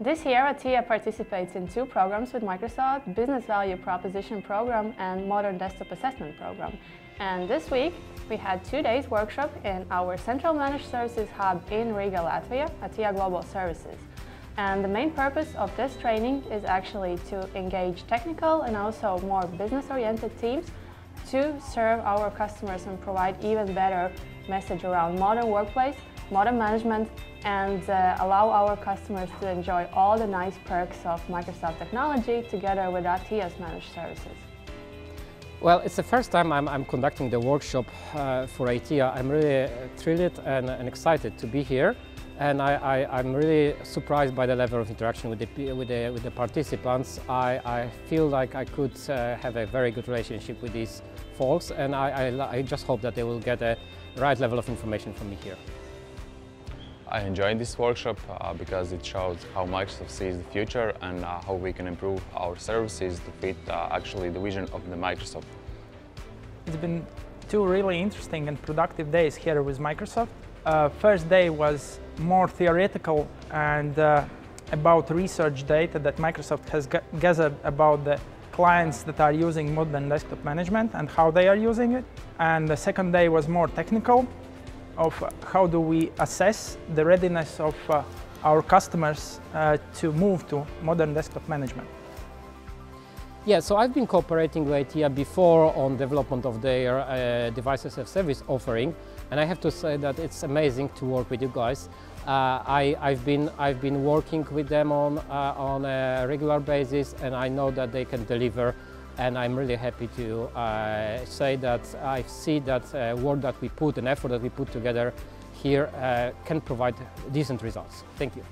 This year, Atea participates in two programs with Microsoft, Business Value Proposition Program and Modern Desktop Assessment Program. And this week, we had two days workshop in our Central Managed Services Hub in Riga, Latvia, Atea Global Services. And the main purpose of this training is actually to engage technical and also more business-oriented teams to serve our customers and provide even better message around modern workplace, modern management, and uh, allow our customers to enjoy all the nice perks of Microsoft technology together with Atea's managed services. Well, it's the first time I'm, I'm conducting the workshop uh, for Atea. I'm really thrilled and, and, excited to be here. And I, am really surprised by the level of interaction with the, with the, with the participants. I, I, feel like I could uh, have a very good relationship with these folks and I, I just hope that they will get a right level of information from me here. I enjoyed this workshop uh, because it shows how Microsoft sees the future and uh, how we can improve our services to fit uh, actually the vision of the Microsoft. It's been two really interesting and productive days here with Microsoft. Uh, first day was more theoretical and uh, about research data that Microsoft has gathered about the clients that are using modern desktop management and how they are using it. And the second day was more technical of how do we assess the readiness of uh, our customers uh, to move to modern desktop management. Yeah, so I've been cooperating with Atea before on development of their uh, devices as service offering, and I have to say that it's amazing to work with you guys. Uh, I, have been I've been working with them on uh, on a regular basis, and I know that they can deliver and I'm really happy to uh, say that I see that uh, work that we put and effort that we put together here uh, can provide decent results. Thank you.